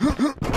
Huh?